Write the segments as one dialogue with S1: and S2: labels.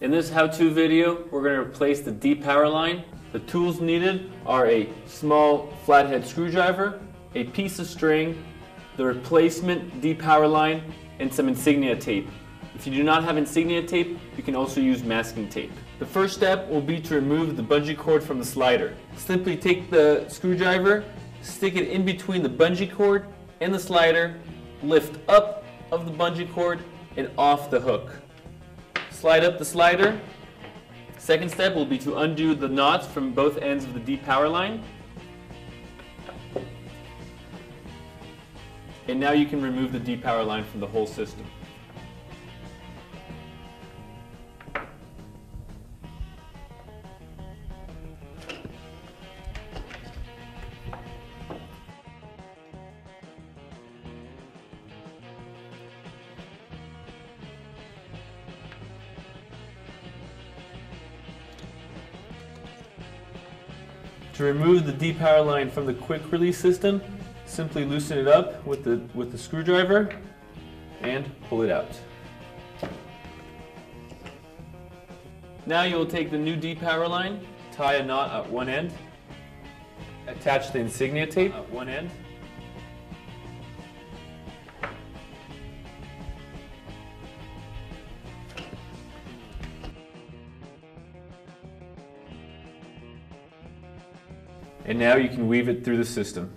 S1: In this how-to video, we're going to replace the depower line. The tools needed are a small flathead screwdriver, a piece of string, the replacement depower line, and some insignia tape. If you do not have insignia tape, you can also use masking tape. The first step will be to remove the bungee cord from the slider. Simply take the screwdriver, stick it in between the bungee cord and the slider, lift up of the bungee cord and off the hook. Slide up the slider. Second step will be to undo the knots from both ends of the depower line. And now you can remove the depower line from the whole system. To remove the depower line from the quick release system, simply loosen it up with the, with the screwdriver and pull it out. Now you will take the new depower line, tie a knot at one end, attach the insignia tape at one end, and now you can weave it through the system.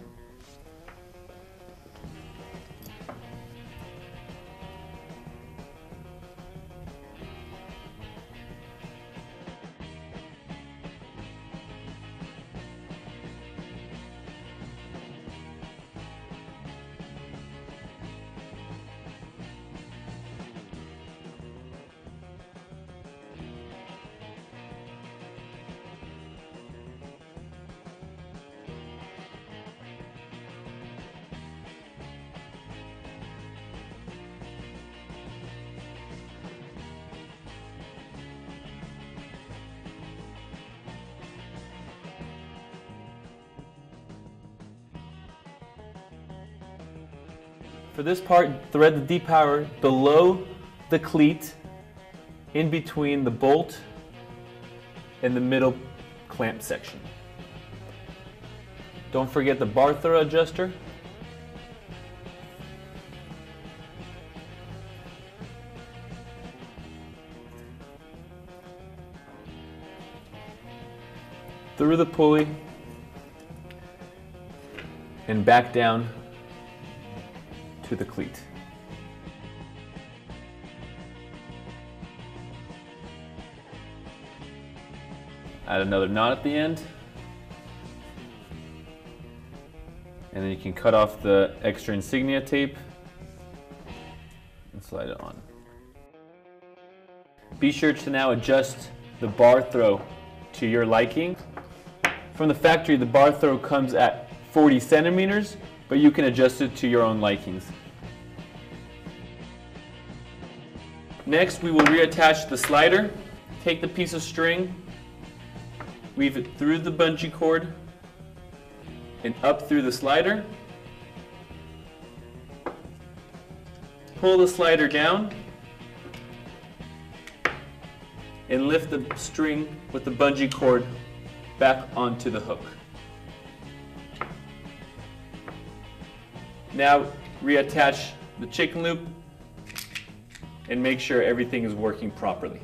S1: For this part, thread the depower below the cleat in between the bolt and the middle clamp section. Don't forget the bar throw adjuster. Through the pulley and back down to the cleat. Add another knot at the end. And then you can cut off the extra insignia tape and slide it on. Be sure to now adjust the bar throw to your liking. From the factory, the bar throw comes at 40 centimeters, but you can adjust it to your own likings. Next, we will reattach the slider. Take the piece of string, weave it through the bungee cord and up through the slider. Pull the slider down and lift the string with the bungee cord back onto the hook. Now reattach the chicken loop and make sure everything is working properly.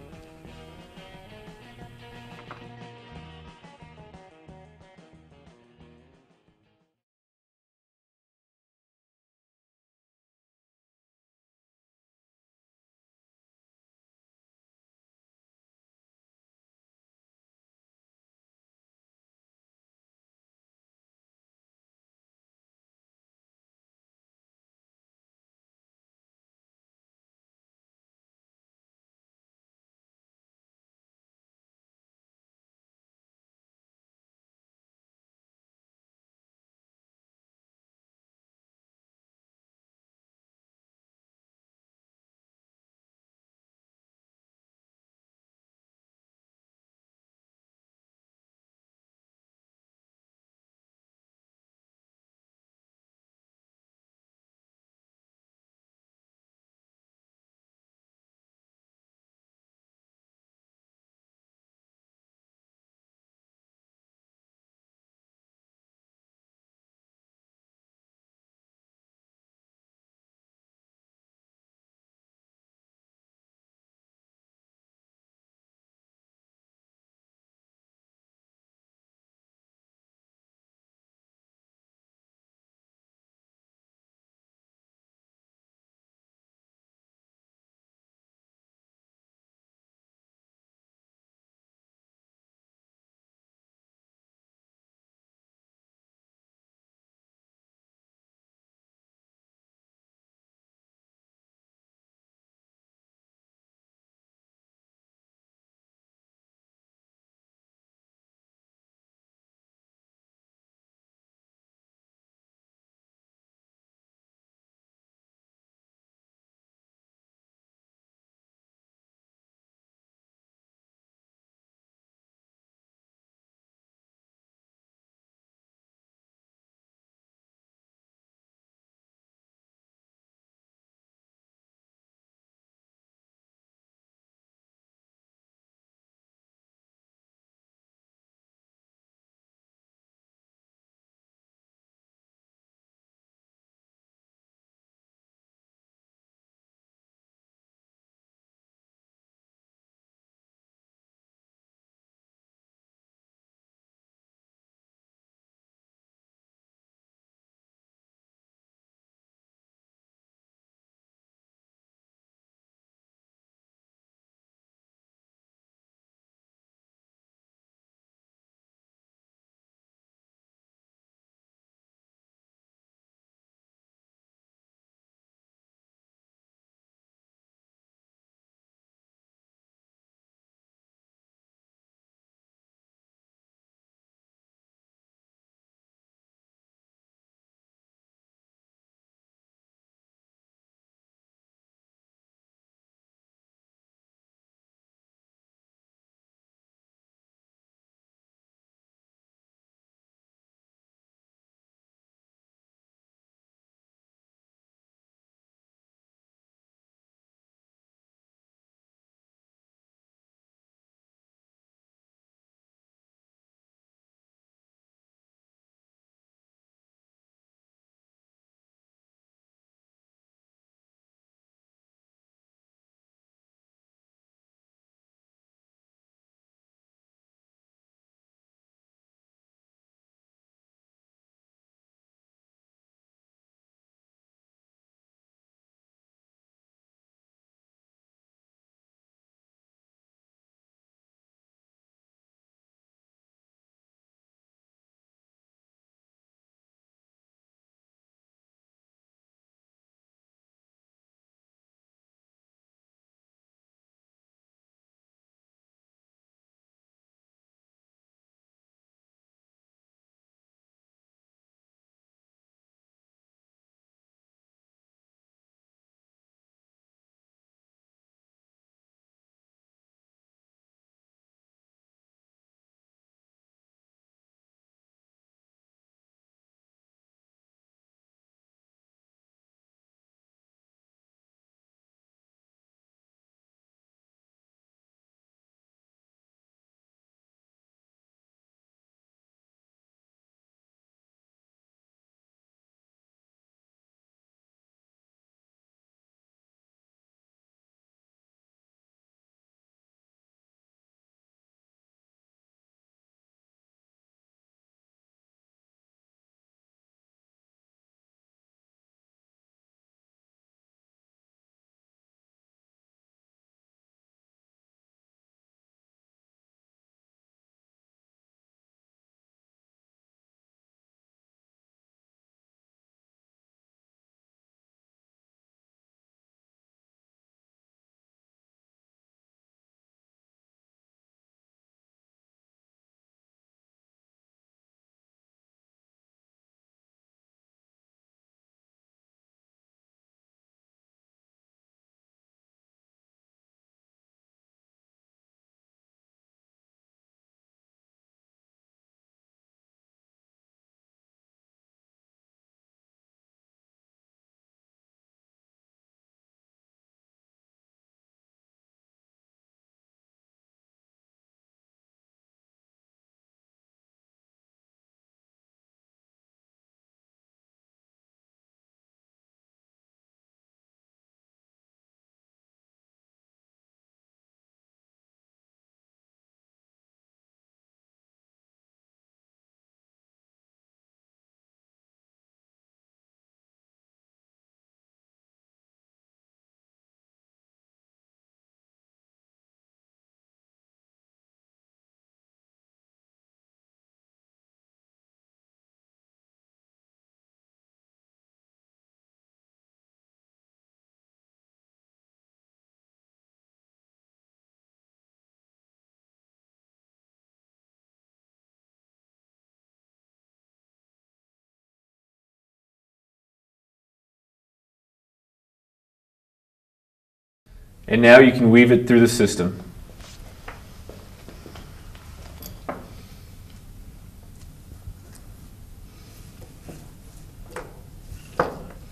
S1: And now you can weave it through the system.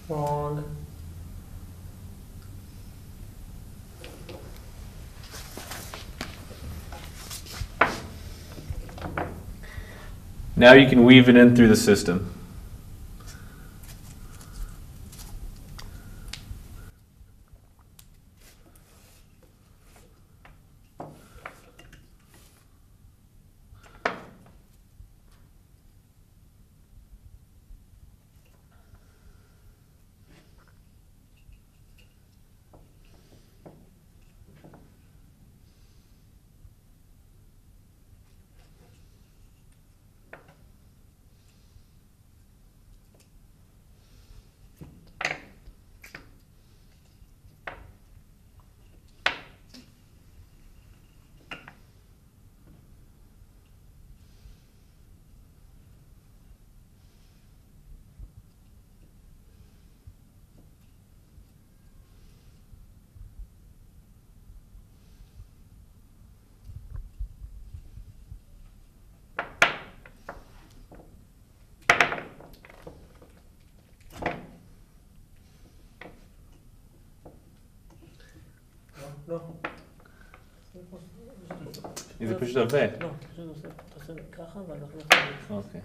S2: Wrong.
S1: Now you can weave it in through the system.
S2: לא.
S1: זה פשוט עבה.
S2: לא, פשוט עושה, ככה ואנחנו נכנסים.
S1: אוקיי.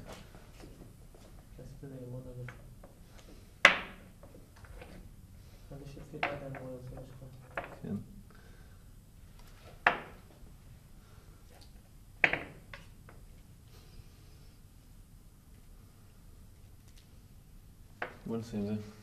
S1: כן. בוא נשים את זה.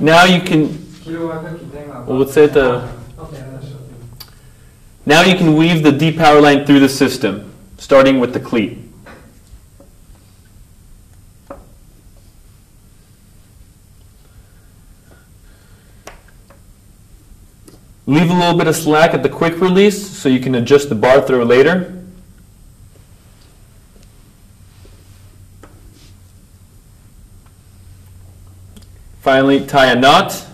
S1: Now you can. Now you can weave the depower line through the system, starting with the cleat. Leave a little bit of slack at the quick release so you can adjust the bar throw later. Finally, tie a knot.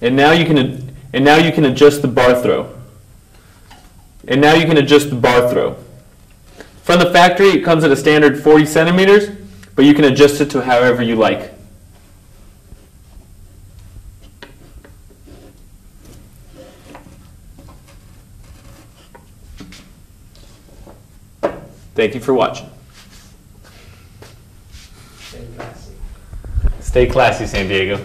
S1: And now you can and now you can adjust the bar throw. And now you can adjust the bar throw. From the factory, it comes at a standard 40 centimeters, but you can adjust it to however you like. Thank you for watching.
S3: Stay classy.
S1: Stay classy, San Diego.